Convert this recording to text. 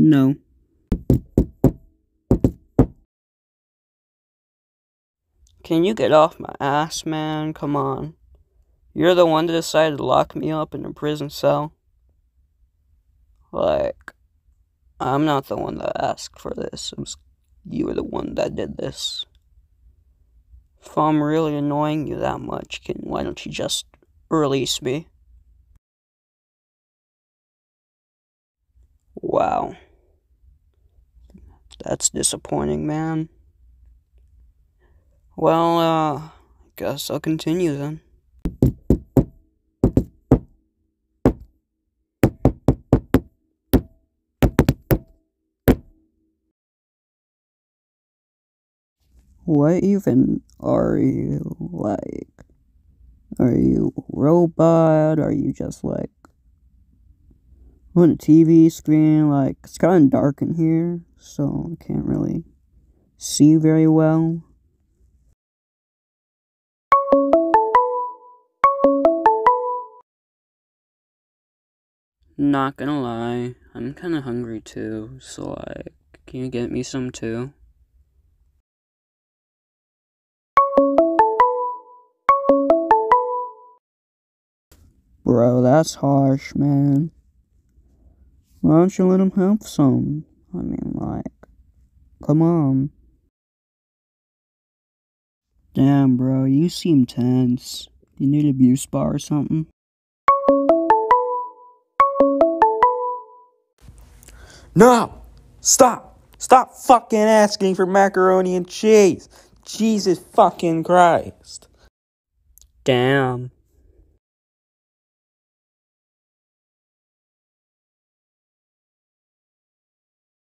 No. Can you get off my ass, man? Come on. You're the one that decided to lock me up in a prison cell. Like, I'm not the one that asked for this. It was you were the one that did this. If I'm really annoying you that much, can why don't you just release me? Wow. That's disappointing, man. Well, uh, guess I'll continue then. What even are you like? Are you robot? Are you just like on a TV screen? Like, it's kind of dark in here, so I can't really see very well. Not gonna lie, I'm kind of hungry too, so like, can you get me some too? Bro, that's harsh, man. Why don't you let him have some? I mean, like, come on. Damn, bro, you seem tense. You need a abuse bar or something? No! Stop! Stop fucking asking for macaroni and cheese! Jesus fucking Christ. Damn.